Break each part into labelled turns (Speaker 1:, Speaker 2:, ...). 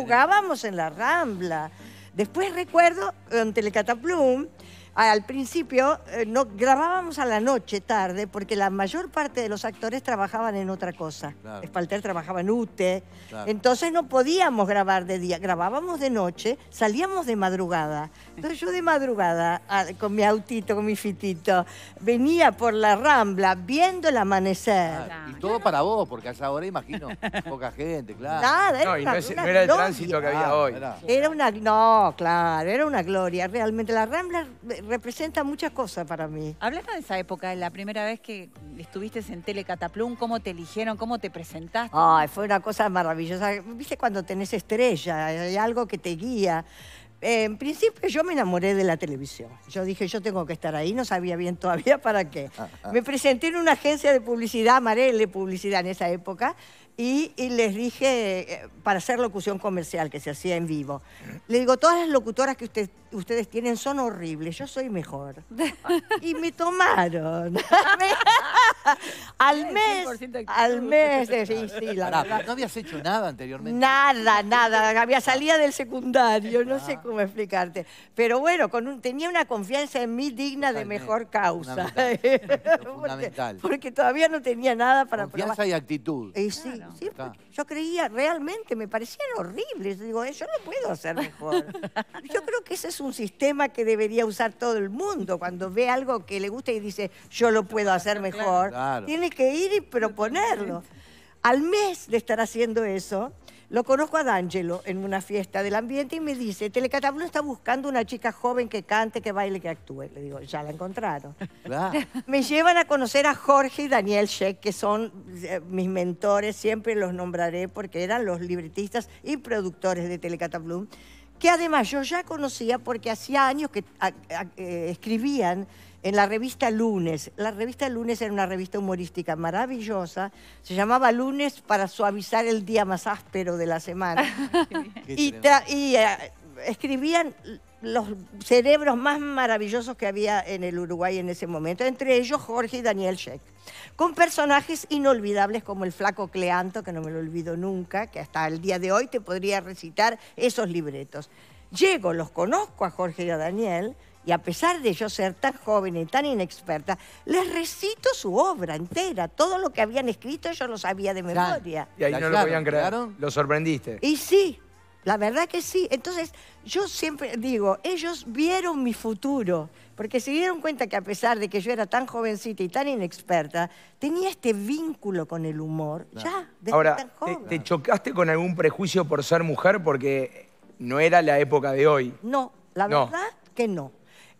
Speaker 1: jugábamos en la Rambla. Después recuerdo en Telecataplum, al principio eh, no grabábamos a la noche tarde porque la mayor parte de los actores trabajaban en otra cosa.
Speaker 2: Claro.
Speaker 1: Espalter trabajaba en UTE,
Speaker 2: Claro.
Speaker 1: entonces no podíamos grabar de día, grabábamos de noche, salíamos de madrugada. Entonces yo de madrugada, a- con mi autito, con mi fitito, venía por la Rambla viendo el amanecer.
Speaker 2: Claro. Y todo para vos, porque a esa hora imagino poca gente, claro.
Speaker 1: Nada, era
Speaker 3: No, y no,
Speaker 1: una-
Speaker 3: es-
Speaker 1: una
Speaker 3: no era el tránsito que había hoy.
Speaker 2: era-
Speaker 1: una, no, claro, era una gloria, realmente. La Rambla re- representa muchas cosas para mí.
Speaker 4: Hablando de esa época, la primera vez que estuviste en Telecataplum, ¿cómo te eligieron? ¿Cómo te presentaste?
Speaker 1: Ay, fue una cosa maravillosa. ¿Viste cuando tenés estrella? Hay algo que te guía. Eh, en principio yo me enamoré de la televisión. Yo dije, yo tengo que estar ahí, no sabía bien todavía para qué. Me presenté en una agencia de publicidad, Amarele Publicidad en esa época, y, y les dije, eh, para hacer locución comercial, que se hacía en vivo, le digo, todas las locutoras que usted- ustedes tienen son horribles, yo soy mejor. y me tomaron. al mes,
Speaker 4: 100% actitud.
Speaker 1: al mes, de- sí, sí, la
Speaker 2: Pará,
Speaker 1: verdad.
Speaker 2: pero ¿no habías hecho nada anteriormente?
Speaker 1: Nada, nada. Había salida del secundario, no sé cómo explicarte. Pero bueno, con un- tenía una confianza en mí digna de mejor causa.
Speaker 2: Fundamental.
Speaker 1: porque,
Speaker 2: Fundamental.
Speaker 1: porque todavía no tenía nada para
Speaker 2: Confianza
Speaker 1: probar.
Speaker 2: y actitud.
Speaker 1: Y sí,
Speaker 4: Claro.
Speaker 1: Sí, yo creía realmente, me parecían horribles. Digo, eh, yo no puedo hacer mejor. Yo creo que ese es un sistema que debería usar todo el mundo. Cuando ve algo que le gusta y dice, yo lo puedo hacer mejor,
Speaker 2: Claro.
Speaker 1: tiene que ir y proponerlo. Al mes de estar haciendo eso, lo conozco a D'Angelo en una fiesta del ambiente y me dice, Telecatablo está buscando una chica joven que cante, que baile, que actúe. Le digo, ya la encontraron.
Speaker 2: Claro.
Speaker 1: Me llevan a conocer a Jorge y Daniel Sheck, que son eh, mis mentores, siempre los nombraré porque eran los libretistas y productores de Telecataplum, que además yo ya conocía porque hacía años que a- a- eh, escribían en la revista Lunes. La revista Lunes era una revista humorística maravillosa, se llamaba Lunes para suavizar el día más áspero de la semana. Y, eh, escribían los cerebros más maravillosos que había en el Uruguay en ese momento, entre ellos Jorge y Daniel Sheck, con personajes inolvidables como el flaco Cleanto, que no me lo olvido nunca, que hasta el día de hoy te podría recitar esos libretos. Llego, los conozco a Jorge y a Daniel, y a pesar de yo ser tan joven y tan inexperta, les recito su obra entera. Todo lo que habían escrito yo lo sabía de
Speaker 2: Claro.
Speaker 1: memoria.
Speaker 3: Y ahí no lo podían creer. Lo sorprendiste.
Speaker 1: Y sí, la verdad que sí. Entonces, yo siempre digo, ellos vieron mi futuro, porque se dieron cuenta que a pesar de que yo era tan jovencita y tan inexperta, tenía este vínculo con el humor, ya, desde
Speaker 3: Ahora,
Speaker 1: tan
Speaker 3: ¿te,
Speaker 1: joven.
Speaker 3: te chocaste con algún prejuicio por ser mujer? Porque no era la época de hoy.
Speaker 1: No, la
Speaker 3: No.
Speaker 1: verdad que no.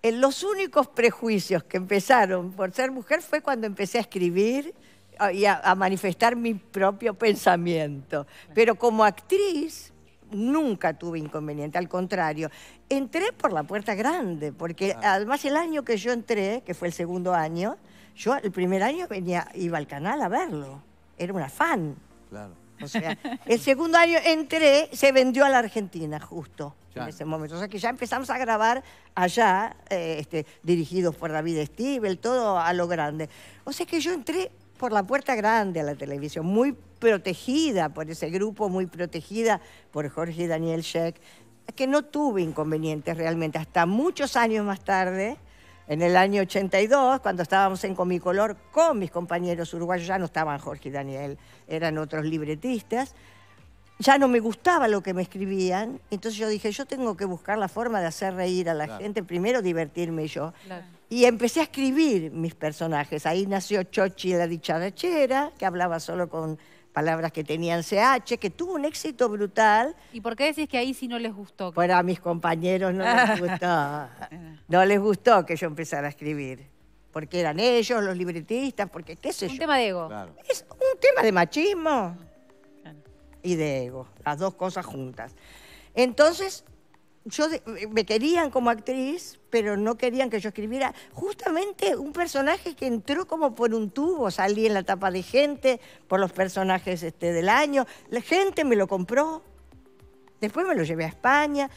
Speaker 1: Eh, los únicos prejuicios que empezaron por ser mujer fue cuando empecé a escribir ah, y a, a manifestar mi propio pensamiento. Pero como actriz nunca tuve inconveniente, al contrario. Entré por la puerta grande, porque además el año que yo entré, que fue el segundo año, yo el primer año venía, iba al canal a verlo. Era una fan.
Speaker 2: Claro.
Speaker 1: O sea, el segundo año entré, se vendió a la Argentina justo
Speaker 2: Ya.
Speaker 1: en ese momento. O sea que ya empezamos a grabar allá, eh, este, dirigidos por David Stiebel, todo a lo grande. O sea que yo entré por la puerta grande a la televisión, muy protegida por ese grupo, muy protegida por Jorge y Daniel Sheck, que no tuve inconvenientes realmente. Hasta muchos años más tarde, en el año 82, cuando estábamos en Comicolor con mis compañeros uruguayos, ya no estaban Jorge y Daniel, eran otros libretistas, ya no me gustaba lo que me escribían, entonces yo dije, yo tengo que buscar la forma de hacer reír a la
Speaker 2: Claro.
Speaker 1: gente, primero divertirme yo.
Speaker 4: Claro.
Speaker 1: Y empecé a escribir mis personajes. Ahí nació Chochi la dicharachera, que hablaba solo con palabras que tenían CH, que tuvo un éxito brutal.
Speaker 5: ¿Y por qué decís que ahí sí no les gustó?
Speaker 1: Pero a mis compañeros no les gustó. No les gustó que yo empezara a escribir. Porque eran ellos, los libretistas, porque qué sé
Speaker 5: Un
Speaker 1: yo.
Speaker 5: tema de ego.
Speaker 2: Claro.
Speaker 1: Es un tema de machismo
Speaker 4: Claro.
Speaker 1: y de ego, las dos cosas juntas. Entonces, yo me querían como actriz, pero no querían que yo escribiera justamente un personaje que entró como por un tubo, salí en la tapa de gente por los personajes este, del año, la gente me lo compró, después me lo llevé a España.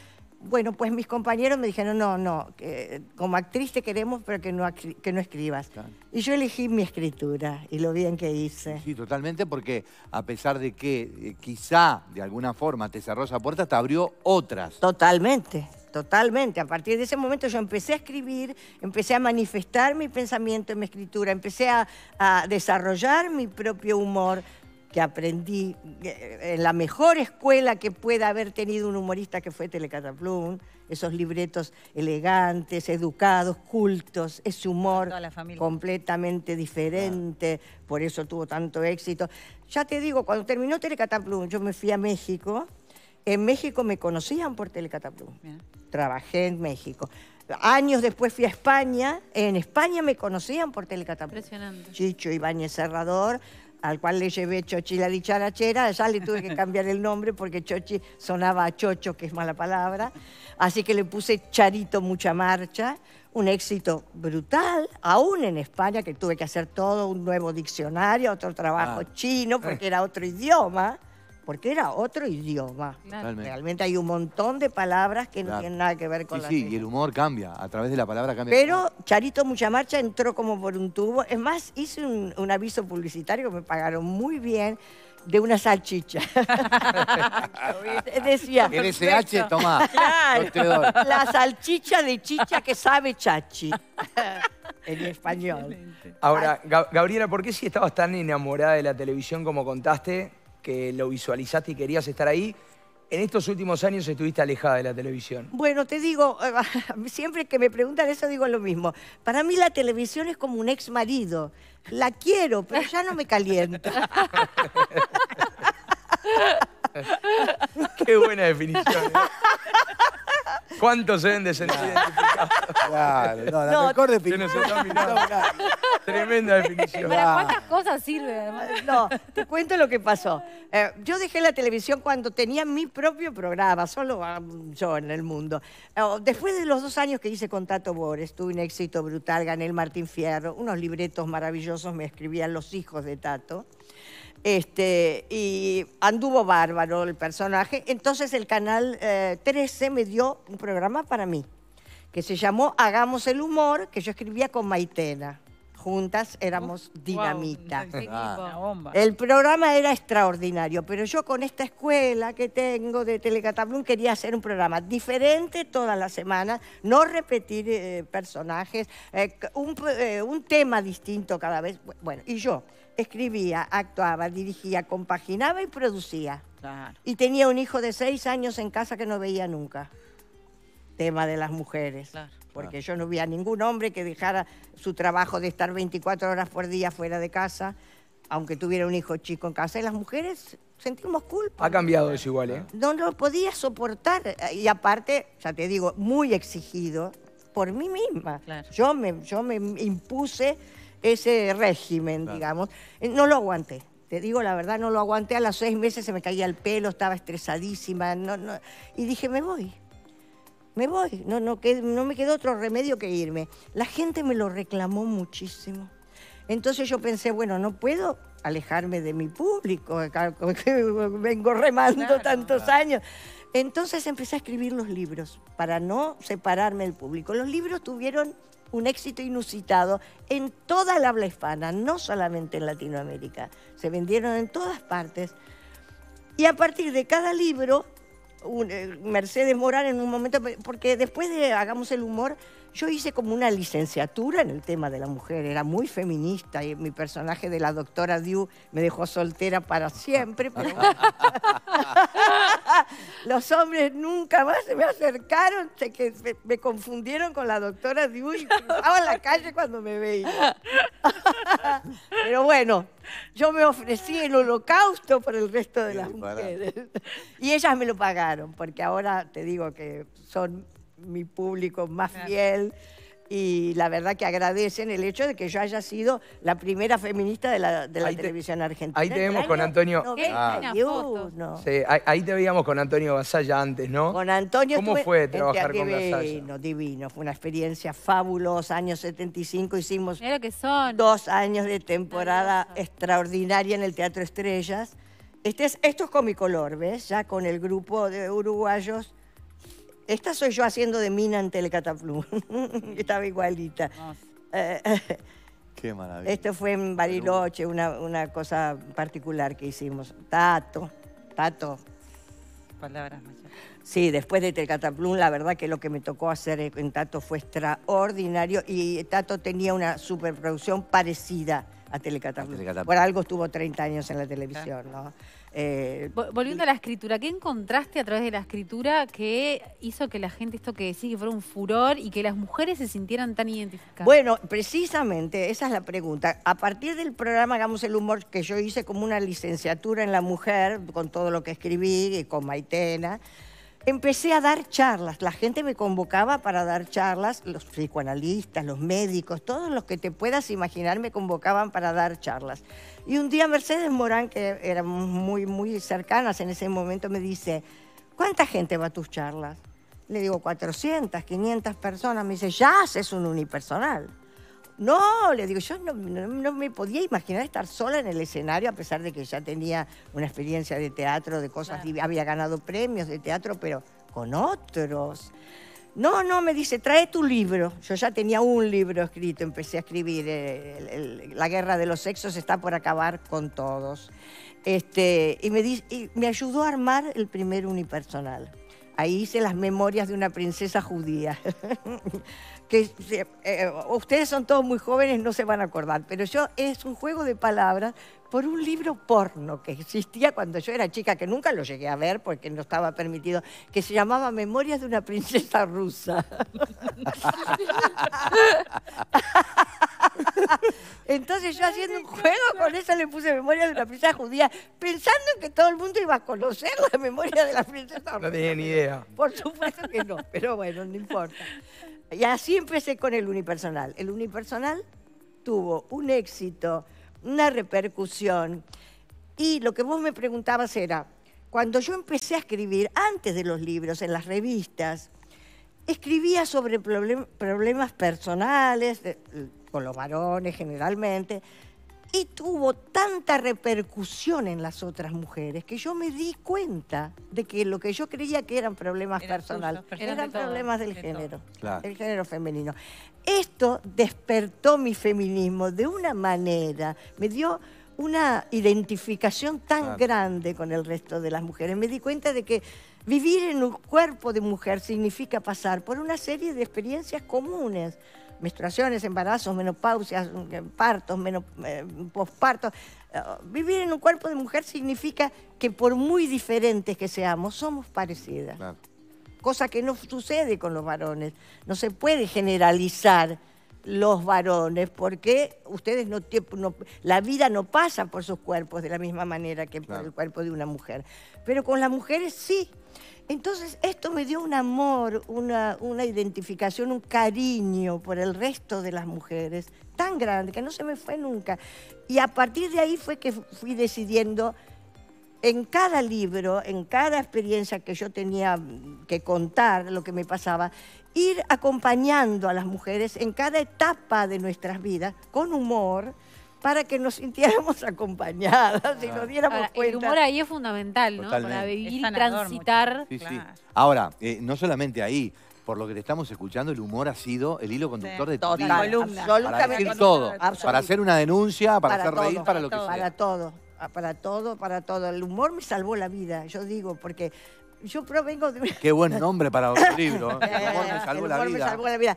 Speaker 1: Bueno, pues mis compañeros me dijeron, no, no, que como actriz te queremos, pero que no, que no escribas.
Speaker 2: Claro.
Speaker 1: Y yo elegí mi escritura y lo bien que hice.
Speaker 2: Sí, totalmente, porque a pesar de que eh, quizá de alguna forma te cerró esa puerta, te abrió otras.
Speaker 1: Totalmente, totalmente. A partir de ese momento yo empecé a escribir, empecé a manifestar mi pensamiento en mi escritura, empecé a, a desarrollar mi propio humor que aprendí eh, en la mejor escuela que pueda haber tenido un humorista que fue Telecataplum, esos libretos elegantes, educados, cultos, ese humor
Speaker 4: la
Speaker 1: completamente diferente, por eso tuvo tanto éxito. Ya te digo, cuando terminó Telecataplum, yo me fui a México, en México me conocían por Telecataplum,
Speaker 4: Bien.
Speaker 1: trabajé en México. Años después fui a España, en España me conocían por Telecataplum.
Speaker 5: Impresionante.
Speaker 1: Chicho Ibáñez Serrador, al cual le llevé Chochi la dicharachera, ya le tuve que cambiar el nombre porque Chochi sonaba a Chocho, que es mala palabra, así que le puse Charito Mucha Marcha, un éxito brutal, aún en España, que tuve que hacer todo un nuevo diccionario, otro trabajo
Speaker 2: Ah.
Speaker 1: chino, porque era otro idioma, porque era otro idioma. Realmente hay un montón de palabras que no
Speaker 2: Claro.
Speaker 1: tienen nada que ver con
Speaker 2: Sí,
Speaker 1: la
Speaker 2: sí, y el humor cambia, a través de la palabra cambia.
Speaker 1: pero Charito Mucha Marcha entró como por un tubo. Es más, hice un, un aviso publicitario que me pagaron muy bien de una salchicha. Decía,
Speaker 2: LSH, toma.
Speaker 1: Claro.
Speaker 2: yo te doy.
Speaker 1: la salchicha de chicha que sabe chachi. en español.
Speaker 3: Ahora, Ga- Gabriela, ¿por qué si estabas tan enamorada de la televisión como contaste, que lo visualizaste y querías estar ahí, en estos últimos años estuviste alejada de la televisión?
Speaker 1: Bueno, te digo, siempre que me preguntan eso digo lo mismo. Para mí la televisión es como un ex marido. La quiero, pero ya no me calienta.
Speaker 3: Qué buena definición. ¿eh? ¿Cuántos se deben de sentir identificados?
Speaker 2: Claro, no, la
Speaker 1: No,
Speaker 2: mejor
Speaker 3: Se
Speaker 2: definición.
Speaker 3: nos está mirando. Tremenda definición.
Speaker 5: ¿Para cuántas cosas sirve? además?
Speaker 1: No, te cuento lo que pasó. Eh, yo dejé la televisión cuando tenía mi propio programa, solo ah, yo en el mundo. Eh, después de los dos años que hice con Tato Bores, tuve un éxito brutal, gané el Martín Fierro, unos libretos maravillosos me escribían los hijos de Tato. Este, y anduvo bárbaro el personaje. Entonces el canal eh, 13 me dio un programa para mí, que se llamó Hagamos el Humor, que yo escribía con Maitena. Juntas éramos dinamita.
Speaker 5: Wow,
Speaker 2: Ah.
Speaker 1: El programa era extraordinario, pero yo con esta escuela que tengo de Telecataplum quería hacer un programa diferente todas las semanas, no repetir eh, personajes, eh, un, eh, un tema distinto cada vez. Bu- Bueno, y yo escribía, actuaba, dirigía, compaginaba y producía.
Speaker 4: Claro.
Speaker 1: Y tenía un hijo de seis años en casa que no veía nunca. Tema de las mujeres.
Speaker 4: Claro.
Speaker 1: Porque yo no vi a ningún hombre que dejara su trabajo de estar 24 horas por día fuera de casa, aunque tuviera un hijo chico en casa. Y las mujeres sentimos culpa.
Speaker 3: Ha cambiado eso igual, ¿eh?
Speaker 1: No lo podía soportar. Y aparte, ya te digo, muy exigido por mí misma.
Speaker 4: Claro.
Speaker 1: Yo, me, yo me impuse ese régimen,
Speaker 2: Claro.
Speaker 1: digamos. Eh, No lo aguanté. Te digo la verdad, no lo aguanté. A los seis meses se me caía el pelo, estaba estresadísima. no- no- Y dije, me voy. Me voy. No, no, qued- no me quedó otro remedio que irme. La gente me lo reclamó muchísimo. Entonces yo pensé, bueno, no puedo alejarme de mi público, que vengo remando
Speaker 4: Claro.
Speaker 1: tantos años. Entonces empecé a escribir los libros para no separarme del público. Los libros tuvieron un éxito inusitado en toda la habla hispana, no solamente en Latinoamérica. Se vendieron en todas partes. Y a partir de cada libro, un- eh, Mercedes Morán en un momento, porque después de Hagamos el Humor, yo hice como una licenciatura en el tema de la mujer, era muy feminista y mi personaje de la doctora Diu me dejó soltera para siempre, pero los hombres nunca más se me acercaron, sé que se- me confundieron con la doctora Diu y cruzaban la calle cuando me veía. Pero bueno, yo me ofrecí el holocausto por el resto de las mujeres. Y ellas me lo pagaron, porque ahora te digo que son mi público más
Speaker 4: Claro.
Speaker 1: fiel. Y la verdad que agradecen el hecho de que yo haya sido la primera feminista de la, de la
Speaker 3: te-
Speaker 1: televisión argentina.
Speaker 3: ahí te vemos con Antonio.
Speaker 5: Buena
Speaker 1: 91.
Speaker 3: Sí, ahí, ahí te veíamos con Antonio Basalla antes, ¿no?
Speaker 1: Con Antonio
Speaker 3: ¿Cómo
Speaker 1: estuve-
Speaker 3: fue trabajar con Gasalla?
Speaker 1: Divino, divino. Fue una experiencia fabulosa. Año 75 hicimos
Speaker 5: que son.
Speaker 1: dos años de temporada extraordinaria en el Teatro Estrellas. Este es, esto es Comicolor, ¿ves? Ya con el grupo de uruguayos Esta soy yo haciendo de mina en Telecataplum. Estaba igualita.
Speaker 4: Hermoso.
Speaker 1: Eh,
Speaker 2: Qué maravilla.
Speaker 1: esto fue en Bariloche, una, una cosa particular que hicimos. Tato, Tato.
Speaker 4: Palabras mayores.
Speaker 1: Sí, después de Telecataplum, la verdad que lo que me tocó hacer en Tato fue extraordinario y Tato tenía una superproducción parecida a Telecataplum.
Speaker 2: A Telecataplum.
Speaker 1: Por algo estuvo 30 años en la televisión, ¿no? Eh,
Speaker 5: Vol- Volviendo a la escritura, ¿qué encontraste a través de la escritura que hizo que la gente, esto que decís, que fuera un furor y que las mujeres se sintieran tan identificadas?
Speaker 1: Bueno, precisamente, esa es la pregunta. A partir del programa Hagamos el Humor, que yo hice como una licenciatura en la mujer, con todo lo que escribí, y con Maitena, empecé a dar charlas. La gente me convocaba para dar charlas, los psicoanalistas, los médicos, todos los que te puedas imaginar me convocaban para dar charlas. Y un día Mercedes Morán, que éramos muy, muy cercanas en ese momento, me dice, ¿cuánta gente va a tus charlas? Le digo, 400, 500 personas. Me dice, ya haces un unipersonal. No, le digo, yo no, no- no me podía imaginar estar sola en el escenario, a pesar de que ya tenía una experiencia de teatro, de cosas, había ganado premios de teatro, pero con otros. No, no, me dice, trae tu libro. Yo ya tenía un libro escrito, empecé a escribir. eh, el- el- la guerra de los sexos está por acabar con todos. Este, y, me di- y me ayudó a armar el primer unipersonal. Ahí hice las memorias de una princesa judía. que eh, ustedes son todos muy jóvenes, no se van a acordar, pero yo es un juego de palabras por un libro porno que existía cuando yo era chica, que nunca lo llegué a ver porque no estaba permitido, que se llamaba Memorias de una princesa rusa. Entonces yo haciendo un juego con eso le puse Memorias de una princesa judía, pensando que todo el mundo iba a conocer la memoria de la princesa
Speaker 3: No
Speaker 1: rusa.
Speaker 3: tenía ni idea.
Speaker 1: Por supuesto que no, pero bueno, no importa. Y así empecé con el unipersonal. El unipersonal tuvo un éxito, una repercusión. Y lo que vos me preguntabas era, cuando yo empecé a escribir, antes de los libros, en las revistas, escribía sobre problem- problemas personales, con los varones generalmente, y tuvo tanta repercusión en las otras mujeres que yo me di cuenta de que lo que yo creía que eran problemas personales
Speaker 5: Eran
Speaker 1: eran
Speaker 5: de todo,
Speaker 1: problemas del
Speaker 4: de
Speaker 1: género,
Speaker 2: Claro.
Speaker 1: del género femenino. Esto despertó mi feminismo de una manera, me dio una identificación tan
Speaker 2: Claro.
Speaker 1: grande con el resto de las mujeres. Me di cuenta de que vivir en un cuerpo de mujer significa pasar por una serie de experiencias comunes. Menstruaciones, embarazos, menopausias, partos, eh, pospartos. Eh, Vivir en un cuerpo de mujer significa que por muy diferentes que seamos, somos parecidas
Speaker 2: Claro.
Speaker 1: cosa que no sucede con los varones. No se puede generalizar los varones porque ustedes no, la vida no pasa por sus cuerpos de la misma manera que por el cuerpo de una mujer. Pero con las mujeres sí. Entonces esto me dio un amor, una, identificación, un cariño por el resto de las mujeres tan grande que no se me fue nunca. Y a partir de ahí fue que fui decidiendo en cada libro, en cada experiencia que yo tenía que contar, lo que me pasaba, ir acompañando a las mujeres en cada etapa de nuestras vidas con humor para que nos sintiéramos acompañadas y nos diéramos
Speaker 5: Ahora, el
Speaker 1: cuenta.
Speaker 5: humor ahí es fundamental, ¿no?
Speaker 2: Totalmente.
Speaker 5: Para vivir y transitar.
Speaker 2: Sí, sí. Ahora, eh, no solamente ahí, por lo que te estamos escuchando, el humor ha sido el hilo conductor
Speaker 4: Sí.
Speaker 2: de tu vida.
Speaker 4: columna.
Speaker 2: Para
Speaker 1: absolutamente.
Speaker 2: decir todo,
Speaker 1: Absolutamente.
Speaker 2: para hacer una denuncia, para,
Speaker 1: Para
Speaker 2: hacer reír,
Speaker 1: todo,
Speaker 2: para lo que
Speaker 4: para
Speaker 2: sea.
Speaker 1: Para todo, ah, para todo, para todo. El humor me salvó la vida, yo digo, porque yo provengo de una...
Speaker 2: Qué buen nombre para un libro. ¿eh? El humor me salvó
Speaker 1: el
Speaker 2: la
Speaker 1: humor me
Speaker 2: vida.
Speaker 1: salvó la vida.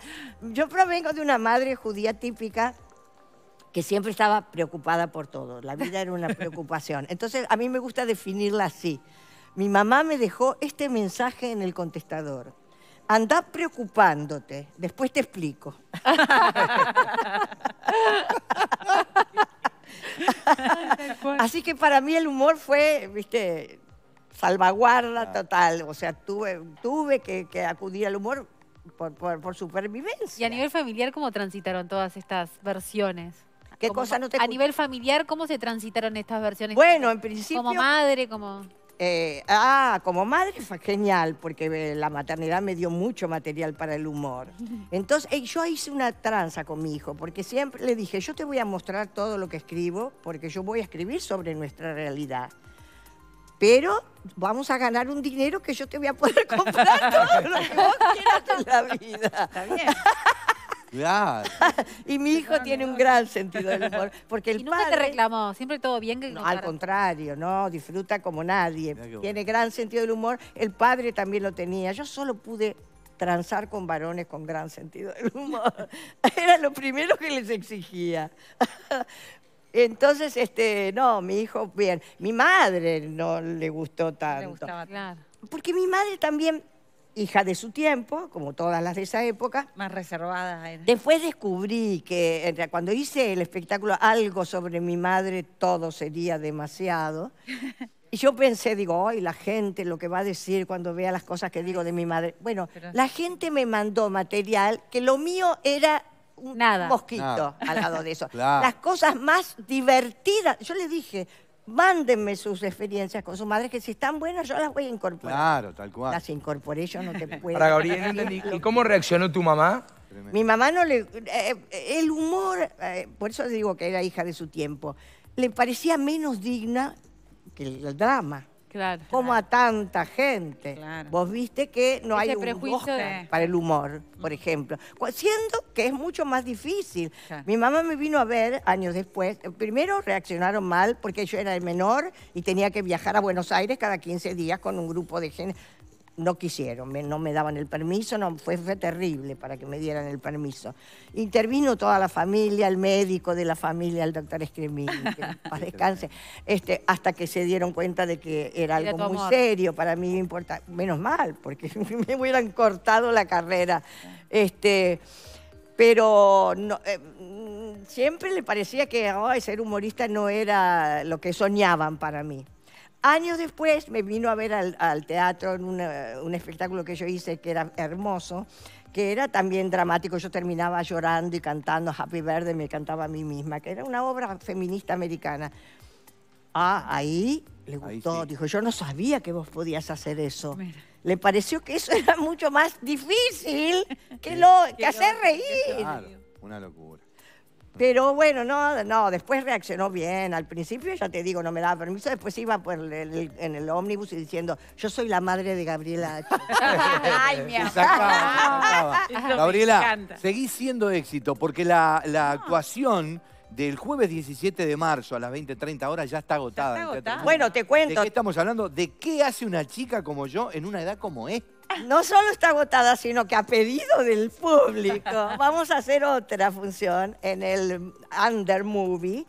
Speaker 1: Yo provengo de una madre judía típica que siempre estaba preocupada por todo. La vida era una preocupación. Entonces, a mí me gusta definirla así. Mi mamá me dejó este mensaje en el contestador. Anda preocupándote, después te explico. Así que para mí el humor fue, viste, salvaguarda total. O sea, tuve, tuve que, que acudir al humor por, por- por supervivencia.
Speaker 5: Y a nivel familiar, ¿cómo transitaron todas estas versiones?
Speaker 1: ¿Qué
Speaker 5: Como
Speaker 1: cosa
Speaker 5: ma-
Speaker 1: no te
Speaker 5: A nivel familiar, ¿cómo se transitaron estas versiones?
Speaker 1: Bueno, en principio...
Speaker 5: como madre, como...
Speaker 1: Eh, ah, como madre fue genial, porque eh, la maternidad me dio mucho material para el humor. Entonces, eh, yo hice una tranza con mi hijo, porque siempre le dije, yo te voy a mostrar todo lo que escribo, porque yo voy a escribir sobre nuestra realidad. pero vamos a ganar un dinero que yo te voy a poder comprar todo lo que vos quieras en la vida.
Speaker 4: Está bien.
Speaker 2: Claro.
Speaker 1: Y mi hijo tiene un gran sentido del humor, porque el
Speaker 5: Y nunca te reclamó, siempre todo bien que
Speaker 1: No, al contrario, no, disfruta como nadie.
Speaker 2: Bueno.
Speaker 1: Tiene gran sentido del humor. El padre también lo tenía. Yo solo pude transar con varones con gran sentido del humor. Era lo primero que les exigía. Entonces, este, no, mi hijo, bien. Mi madre no le gustó
Speaker 4: No le
Speaker 1: tanto.
Speaker 4: gustaba
Speaker 5: Claro.
Speaker 1: Porque mi madre también, hija de su tiempo, como todas las de esa época,
Speaker 4: más reservada. era.
Speaker 1: Después descubrí que cuando hice el espectáculo Algo sobre mi madre, todo sería demasiado. Y yo pensé, digo, ay, la gente lo que va a decir cuando vea las cosas que digo de mi madre. Bueno,
Speaker 4: Pero-
Speaker 1: la gente me mandó material que lo mío era un
Speaker 5: Nada.
Speaker 1: mosquito
Speaker 2: Nada.
Speaker 1: al lado de eso.
Speaker 2: Claro.
Speaker 1: Las cosas más divertidas. Yo les dije, mándenme sus experiencias con su madre, que si están buenas yo las voy a incorporar.
Speaker 2: Claro, tal cual.
Speaker 1: Las incorporé, yo no te puedo.
Speaker 3: Para Gabriel, no entendí. ¿Y cómo reaccionó tu mamá?
Speaker 2: Tremendo.
Speaker 1: Mi mamá no le... eh, el humor, eh, por eso digo que era hija de su tiempo, le parecía menos digna que el drama.
Speaker 5: Claro.
Speaker 1: Como a tanta gente.
Speaker 4: Claro.
Speaker 1: Vos viste que no
Speaker 5: Ese
Speaker 1: hay un
Speaker 5: prejuicio
Speaker 1: Oscar
Speaker 4: de-
Speaker 1: para el humor, por ejemplo. Siendo que es mucho más difícil.
Speaker 4: Claro.
Speaker 1: Mi mamá me vino a ver años después. Eh, Primero reaccionaron mal porque yo era el menor y tenía que viajar a Buenos Aires cada 15 días con un grupo de gente. No quisieron, me- no me daban el permiso, no, fue, fue terrible para que me dieran el permiso. Intervino toda la familia, el médico de la familia, el doctor Escremini, que paz descanse, este, hasta que se dieron cuenta de que era algo muy
Speaker 5: amor.
Speaker 1: serio para mí, importa, menos mal, porque me hubieran cortado la carrera. Este, pero no, eh, mm, siempre le parecía que ser humorista no era lo que soñaban para mí. Años después me vino a ver al, al teatro en una- un espectáculo que yo hice que era hermoso, que era también dramático. Yo terminaba llorando y cantando Happy Verde, me cantaba a mí misma, que era una obra feminista americana. Ah, ahí le
Speaker 2: Ahí
Speaker 1: gustó.
Speaker 2: sí.
Speaker 1: Dijo, yo no sabía que vos podías hacer eso.
Speaker 4: Mira.
Speaker 1: Le pareció que eso era mucho más difícil que, lo, que hacer reír.
Speaker 2: Claro, una locura.
Speaker 1: Pero bueno, no, no, después reaccionó bien. Al principio, ya te digo, no me daba permiso. Después iba por el- el- en el ómnibus y diciendo, yo soy la madre de Gabriela H.
Speaker 4: Ay, mi
Speaker 2: Se
Speaker 4: amor.
Speaker 2: Gabriela, seguís siendo éxito porque la, la actuación del jueves 17 de marzo a las 20.30 horas ya está agotada.
Speaker 4: Ya está agotada.
Speaker 1: Bueno, te
Speaker 2: ¿De
Speaker 1: cuento,
Speaker 2: qué estamos hablando? ¿De qué hace una chica como yo en una edad como esta?
Speaker 1: No solo está agotada, sino que a pedido del público vamos a hacer otra función en el Under Movie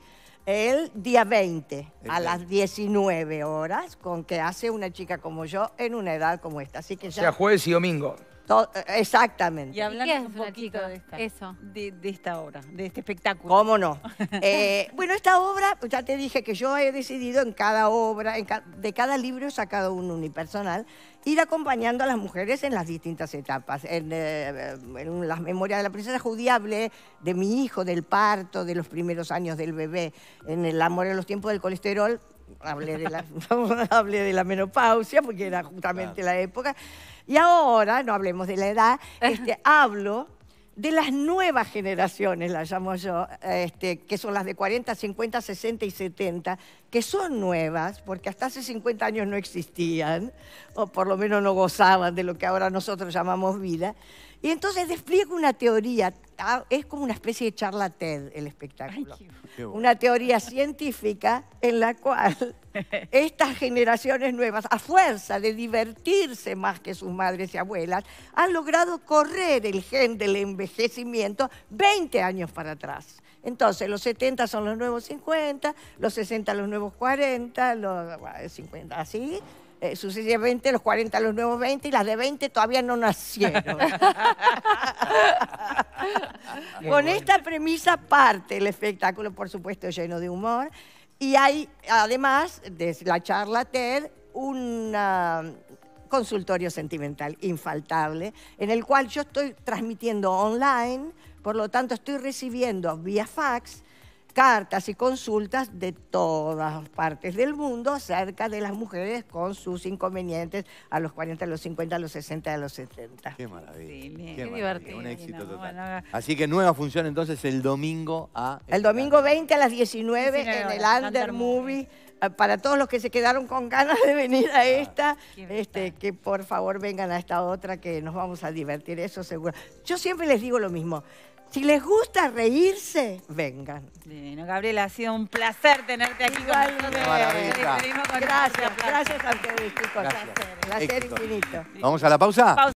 Speaker 1: el día 20 a las 19 horas con que hace una chica como yo en una edad como esta. Así que
Speaker 3: O
Speaker 1: ya...
Speaker 3: sea, jueves y domingo.
Speaker 1: To- exactamente.
Speaker 4: Y
Speaker 5: qué
Speaker 4: hablando
Speaker 5: es
Speaker 4: un poquito de esta,
Speaker 5: Eso.
Speaker 4: De, de esta obra, de este espectáculo.
Speaker 1: ¿Cómo no? Eh, bueno, esta obra, ya te dije que yo he decidido en cada obra, en ca- de cada libro he sacado un unipersonal, ir acompañando a las mujeres en las distintas etapas. En, eh, en las memorias de la princesa judía hablé de mi hijo, del parto, de los primeros años del bebé. En el amor en los tiempos del colesterol hablé de la, hablé de la menopausia, porque era justamente la época. Y ahora, no hablemos de la edad, este, hablo de las nuevas generaciones, las llamo yo, este, que son las de 40, 50, 60 y 70, que son nuevas, porque hasta hace 50 años no existían, o por lo menos no gozaban de lo que ahora nosotros llamamos vida. Y entonces despliego una teoría, ah, es como una especie de charla TED el espectáculo.
Speaker 2: Bueno.
Speaker 1: Una teoría científica en la cual estas generaciones nuevas, a fuerza de divertirse más que sus madres y abuelas, han logrado correr el gen del envejecimiento 20 años para atrás. Entonces, los 70 son los nuevos 50, los 60 los nuevos 40, los bueno, 50 así, eh, sucesivamente los 40 los nuevos 20 y las de 20 todavía no nacieron. Con
Speaker 3: bueno.
Speaker 1: esta premisa parte el espectáculo, por supuesto, lleno de humor. Y hay, además de la charla TED, un ah, consultorio sentimental infaltable, en el cual yo estoy transmitiendo online, por lo tanto estoy recibiendo vía fax cartas y consultas de todas partes del mundo acerca de las mujeres con sus inconvenientes a los 40, a los 50, a los 60, a los 70.
Speaker 2: Qué maravilla.
Speaker 4: Sí, bien.
Speaker 2: qué
Speaker 5: Qué
Speaker 2: maravilla,
Speaker 5: divertido.
Speaker 2: Un éxito
Speaker 4: No,
Speaker 2: total.
Speaker 4: bueno,
Speaker 2: Así que nueva función entonces el domingo a...
Speaker 1: El domingo 20 a las 19
Speaker 4: 19
Speaker 1: en el Under
Speaker 4: Under
Speaker 1: Movie. eh, Para todos los que se quedaron con ganas de venir a esta,
Speaker 4: qué
Speaker 1: este, que por favor vengan a esta otra que nos vamos a divertir, eso seguro. Yo siempre les digo lo mismo. Si les gusta reírse, vengan.
Speaker 4: Bueno, Gabriela, ha sido un placer tenerte aquí con nosotros.
Speaker 2: Maravilla.
Speaker 1: Gracias, gracias a ustedes, chicos.
Speaker 2: Gracias.
Speaker 1: Placer
Speaker 2: Éxito.
Speaker 1: infinito.
Speaker 2: ¿Vamos a la pausa?
Speaker 4: Pausa.